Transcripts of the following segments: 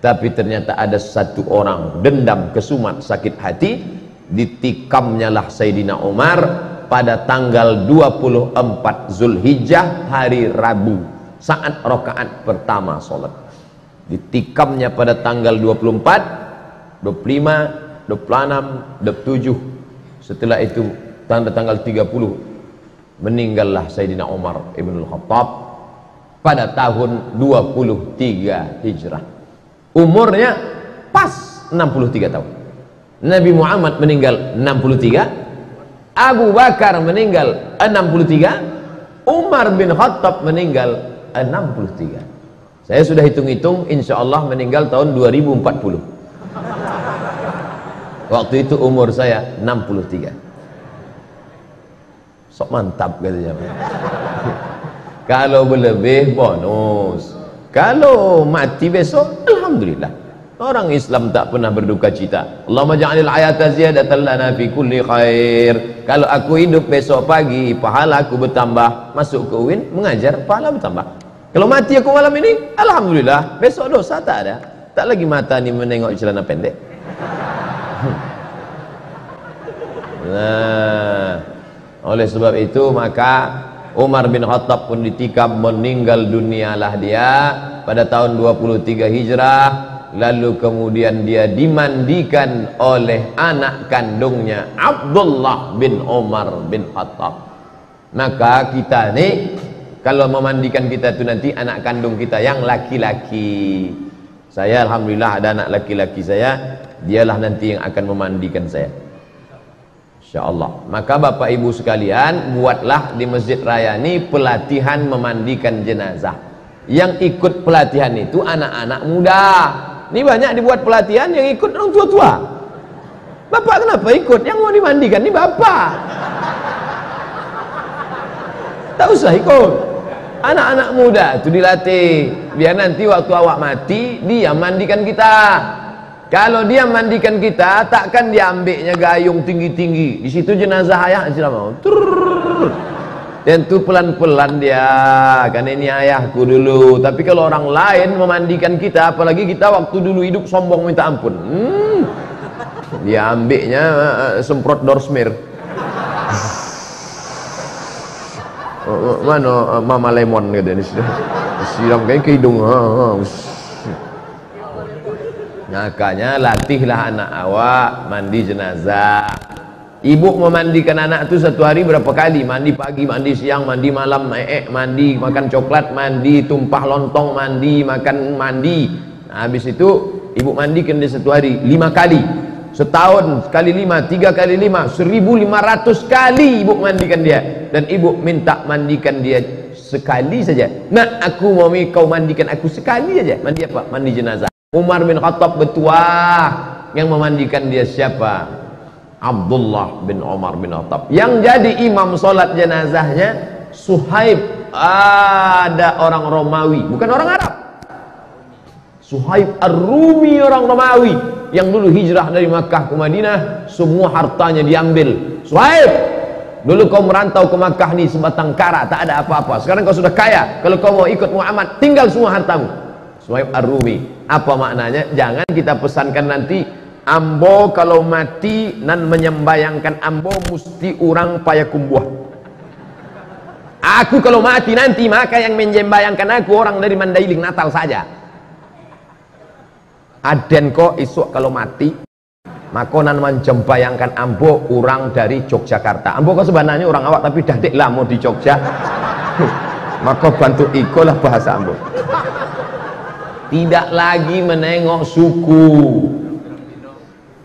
tapi ternyata ada satu orang dendam kesumat sakit hati. Ditikamnya lah Sayyidina Umar pada tanggal 24 Zulhijjah hari Rabu saat rakaat pertama solat. Ditikamnya pada tanggal 24 25 26 27 setelah itu tanda tanggal 30 meninggallah Sayyidina Umar Ibn Khattab pada tahun 23 Hijrah umurnya pas 63 tahun. Nabi Muhammad meninggal 63 Abu Bakar meninggal 63 Umar bin Khattab meninggal 63 saya sudah hitung-hitung insya Allah meninggal tahun 2040 waktu itu umur saya 63 sok mantap katanya. Kalau berlebih bonus kalau mati besok Alhamdulillah. Orang Islam tak pernah berduka cita. Allahumma ja'alil ayata ziyadatan lana fi kulli khair. Kalau aku hidup besok pagi pahala aku bertambah. Masuk ke UIN mengajar pahala bertambah. Kalau mati aku malam ini Alhamdulillah. Besok dosa tak ada. Tak lagi mata ni menengok celana pendek. Nah oleh sebab itu maka Umar bin Khattab pun ditikam meninggal dunialah dia pada tahun 23 Hijrah. Lalu kemudian dia dimandikan oleh anak kandungnya Abdullah bin Umar bin Khattab. Maka kita ni kalau memandikan kita tu nanti anak kandung kita yang laki-laki. Saya Alhamdulillah ada anak laki-laki saya dialah nanti yang akan memandikan saya InsyaAllah. Maka Bapak Ibu sekalian Buatlah di Masjid Raya ini Pelatihan memandikan jenazah. Yang ikut pelatihan itu Anak-anak muda. Ini banyak dibuat pelatihan Yang ikut orang tua-tua. Bapak kenapa ikut? Yang mau dimandikan ini Bapak. Tak usah ikut. Anak-anak muda itu dilatih. Biar nanti waktu awak mati Dia mandikan kita kalau dia mandikan kita, takkan dia ambilnya gayung tinggi-tinggi. Di situ jenazah ayah sudah mau. Dan tu pelan-pelan dia. Kan ini ayahku dulu. Tapi kalau orang lain memandikan kita, apalagi kita waktu dulu hidup sombong minta ampun. Hmm. Dia ambilnya uh, semprot dorsmir. Uh, mana uh, mama lemon gitu siram kayak ke hidung ha, ha. Makanya latihlah anak awak mandi jenazah. Ibu memandikan anak itu satu hari berapa kali? Mandi pagi, mandi siang, mandi malam, eh, mandi, makan coklat, mandi, tumpah lontong, mandi, makan mandi. Nah, habis itu ibu mandikan dia satu hari lima kali. Setahun sekali lima, tiga kali lima, seribu lima ratus kali ibu mandikan dia. Dan ibu minta mandikan dia sekali saja. Nah, aku mau kau mandikan aku sekali saja. Mandi apa? Mandi jenazah. Umar bin Khattab bertuah yang memandikan dia siapa? Abdullah bin Umar bin Khattab. Yang jadi imam solat jenazahnya Suhaib. Ada orang Romawi bukan orang Arab. Suhaib Ar-Rumi orang Romawi. Yang dulu hijrah dari Makkah ke Madinah semua hartanya diambil. Suhaib dulu kau merantau ke Makkah ni sebatang kara tak ada apa-apa. Sekarang kau sudah kaya. Kalau kau mau ikut Muhammad tinggal semua hartamu. Suhaib Ar-Rumi apa maknanya? Jangan kita pesankan nanti ambo kalau mati dan menyembayangkan ambo mesti orang payakumbuh aku kalau mati nanti maka yang menyembayangkan aku orang dari Mandailing Natal saja. Aden kok isuk kalau mati makonan menyembayangkan ambo orang dari Yogyakarta. Ambo kok sebenarnya orang awak tapi dadik lah mau di Jogja. Maka bantu ikolah bahasa ambo tidak lagi menengok suku.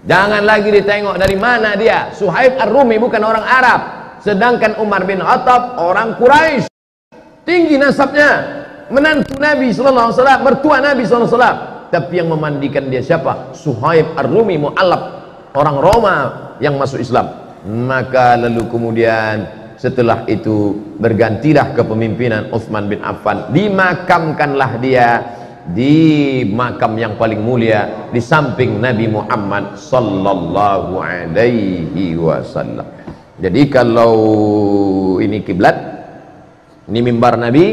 Jangan lagi ditengok dari mana dia. Suhaib Ar-Rumi bukan orang Arab. Sedangkan Umar bin Khattab orang Quraisy. Tinggi nasabnya. Menantu Nabi SAW mertua Nabi SAW tapi yang memandikan dia siapa? Suhaib Ar-Rumi mu'alab orang Roma yang masuk Islam. Maka lalu kemudian setelah itu bergantilah kepemimpinan Uthman bin Affan. Dimakamkanlah dia di makam yang paling mulia di samping Nabi Muhammad sallallahu alaihi wasallam. Jadi kalau ini kiblat, ini mimbar Nabi,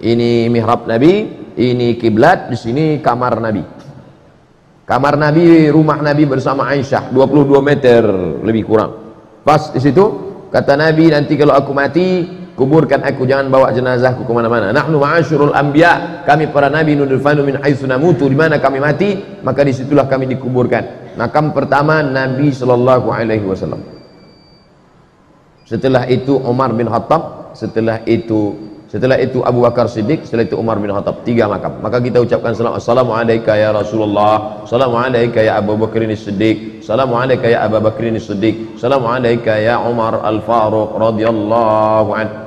ini mihrab Nabi, ini kiblat, di sini kamar Nabi. kamar Nabi rumah Nabi bersama Aisyah 22 meter lebih kurang pas di situ kata Nabi nanti kalau aku mati kuburkan aku jangan bawa jenazahku ke mana-mana nahnu ma'asyurul anbiya kami para nabi nudfanu min haitsu namutu di mana kami mati maka di situlah kami dikuburkan makam pertama Nabi sallallahu alaihi wasallam setelah itu Umar bin Khattab setelah itu setelah itu Abu Bakar Siddiq, setelah itu Umar bin Khattab. Tiga makam. Maka kita ucapkan salam. Assalamualaikum ya Rasulullah. Assalamualaikum ya Abu Bakar Siddiq. Assalamualaikum ya Abu Bakar Siddiq. Assalamualaikum ya Umar Al-Faruq radhiyallahu anhu.